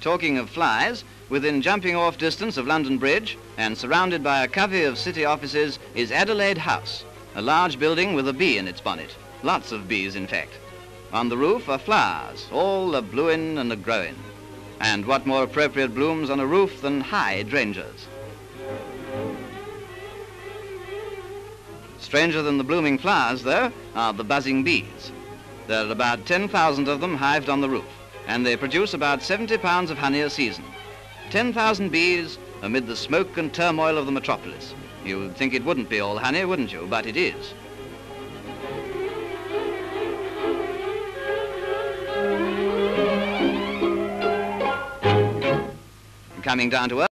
Talking of flies, within jumping off distance of London Bridge and surrounded by a covey of city offices is Adelaide House, a large building with a bee in its bonnet. Lots of bees, in fact. On the roof are flowers, all a blueing and a growing. And what more appropriate blooms on a roof than high hydrangeas? Stranger than the blooming flowers, though, are the buzzing bees. There are about 10,000 of them hived on the roof, and they produce about 70 pounds of honey a season. 10,000 bees amid the smoke and turmoil of the metropolis. You'd think it wouldn't be all honey, wouldn't you? But it is. Coming down to earth.